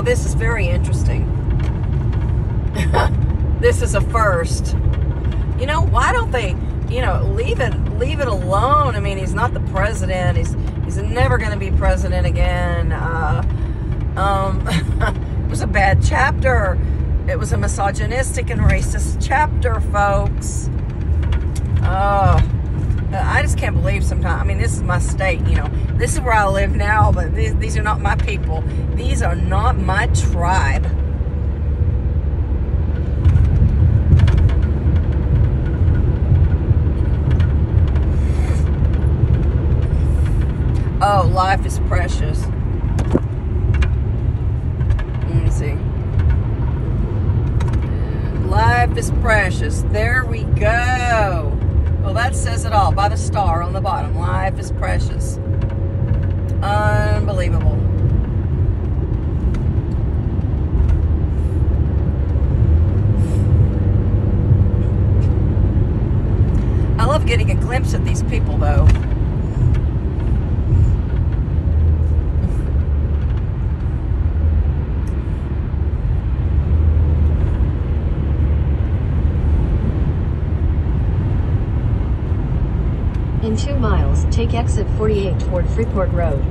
Now, this is very interesting. this is a first. You know, why don't they, you know, leave it leave it alone? I mean, he's not the president. He's he's never going to be president again. Uh, um, it was a bad chapter. It was a misogynistic and racist chapter, folks. Oh, can't believe sometimes. I mean, this is my state, you know. This is where I live now, but these, these are not my people. These are not my tribe. Oh, life is precious. Let me see. Life is precious. There we go. Well, that says it all by the star on the bottom. Life is precious. Unbelievable. I love getting a glimpse of these people, though. In two miles, take exit 48 toward Freeport Road.